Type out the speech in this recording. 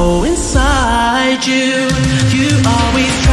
Oh, inside you, you always.